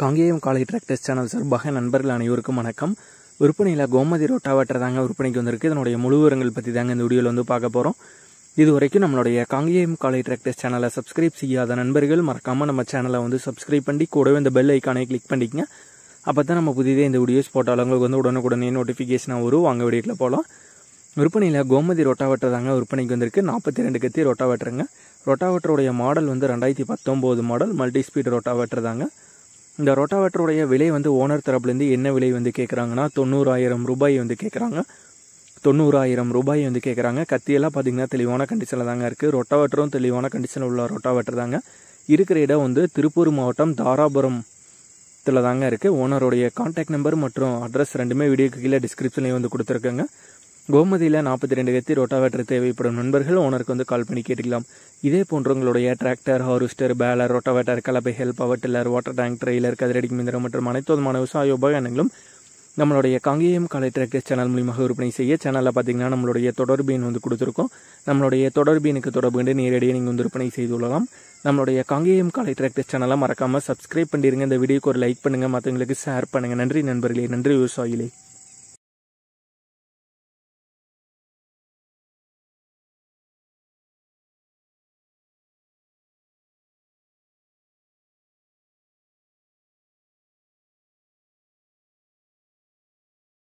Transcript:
காங்கேயம் காலை tractors channel சார்பாக நண்பர்கள் அனைவருக்கும் வணக்கம். விற்பனையில் கோமதி ரோட்டாவட்டர் தாங்க விற்பனைக்கு வந்திருக்கு. இதனுடைய முழு விவரங்கள் பற்றி தாங்க இந்த வீடியோவில் வந்து பார்க்க போகிறோம் இது வரைக்கும் நம்மளுடைய காங்கேயம் காலை டிராக்டர்ஸ் சேனலை சப்ஸ்கிரைப் செய்யாத நண்பர்கள் மறக்காமல் நம்ம சேனலை வந்து சப்ஸ்கிரைப் பண்ணி கூடவே இந்த பெல் ஐக்கானை கிளிக் பண்ணிக்கங்க. அப்போ தான் நம்ம புதிதே இந்த வீடியோஸ் போட்டாலும் உங்களுக்கு வந்து உடனுக்குடனே நோட்டிஃபிகேஷனாக வரும். வாங்க வீடியோக்கில் போகலாம் விற்பனையில் கோமதி ரொட்டாவேட்டர் தாங்க விற்பனைக்கு வந்திருக்கு. நாற்பத்தி ரெண்டு கத்தி ரொட்டாவேட்டருங்க ரொட்டாவேட்டருடைய மாடல் வந்து ரெண்டாயிரத்தி பத்தொம்போது மாடல் மல்டி ஸ்பீட் ரொட்டாவேட்டர் தாங்க இந்த ரொட்டாவேட்டருடைய விலை வந்து ஓனர் தரப்புலேருந்து என்ன விலை வந்து கேட்குறாங்கன்னா தொண்ணூறாயிரம் ரூபாய் வந்து கேட்குறாங்க தொண்ணூறாயிரம் ரூபாய் வந்து கேட்குறாங்க கத்தியெல்லாம் பார்த்தீங்கன்னா தெளிவான கண்டிஷனில் தாங்க இருக்குது ரொட்டாவேட்டரும் தெளிவான கண்டிஷனில் உள்ள ரொட்டாவேட்டர் தாங்க. இருக்கிற இடம் வந்து திருப்பூர் மாவட்டம் தாராபுரம் இதில் தாங்க இருக்குது ஓனருடைய கான்டாக்ட் நம்பர் மற்றும் அட்ரஸ் ரெண்டுமே வீடியோக்கு கீழே டிஸ்கிரிப்ஷன்லேயும் வந்து கொடுத்துருக்கேங்க. கோமதியில் நாற்பத்தி ரெண்டு கத்தி ரோட்டாவேட்டர் தேவைப்படும் நண்பர்கள் ஓனருக்கு வந்து கால் பண்ணி கேட்டுக்கலாம். இதே போன்ற உங்களுடைய tractor harvester baler rotavator கலப்பைகள் power tiller water tank trailer கதிரடி மிந்திரம் மற்றும் அனைத்து விதமான விவசாய உபகரணங்களும் நம்மளுடைய காங்கேயம் கலை டிராக்டர் சேனல் மூலியமாக விற்பனை செய்ய சேனலில் பார்த்தீங்கன்னா நம்மளுடைய தொடர்பு எண் வந்து கொடுத்துருக்கோம். நம்மளுடைய தொடர்பு எண்ணுக்கு தொடர்பு கொண்டு நேரடியாக நீங்கள் வந்து விற்பனை செய்து கொள்ளலாம். நம்மளுடைய காங்கேயம் காலை டிராக்டர் சேனலை மறக்காமல் சப்ஸ்கிரைப் பண்ணிடுங்க இந்த வீடியோக்கு ஒரு லைக் பண்ணுங்கள் மற்றவங்களுக்கு ஷேர் பண்ணுங்கள் நன்றி நண்பர்களே. நன்றி விவசாயிகளே.